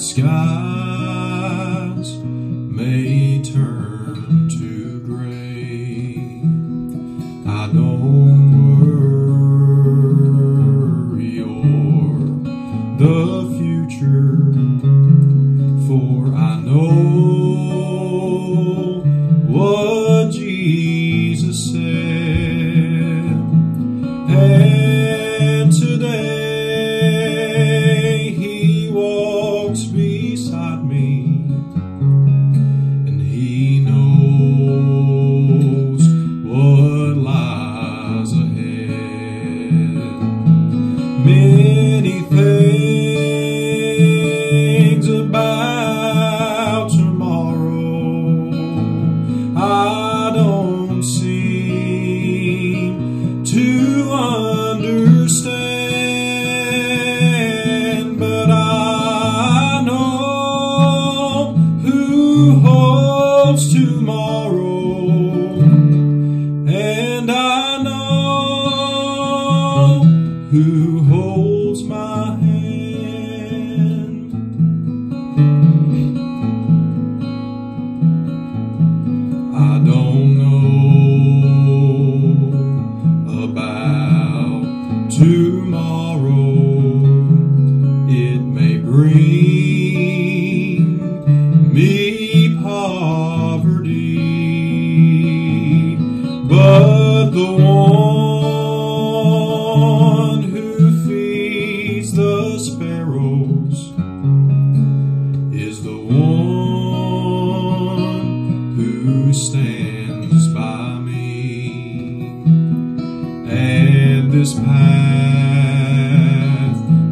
Desert skies may turn to gray. I know who holds my hand. One who stands by me. And this path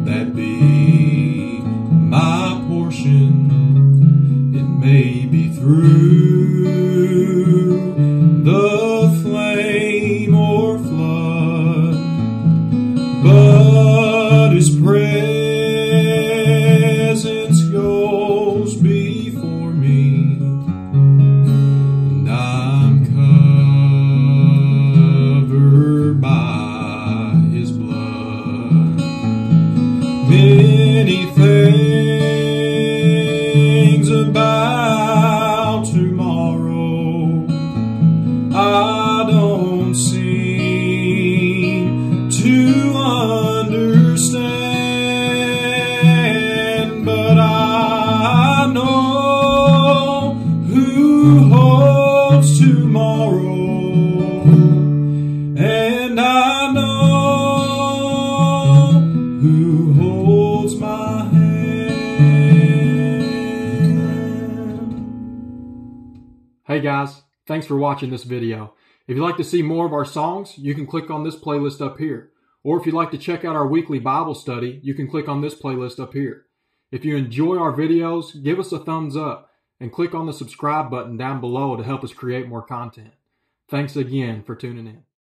that be my portion, it may be through things about Hey guys, thanks for watching this video. If you'd like to see more of our songs, you can click on this playlist up here. Or if you'd like to check out our weekly Bible study, you can click on this playlist up here. If you enjoy our videos, give us a thumbs up and click on the subscribe button down below to help us create more content. Thanks again for tuning in.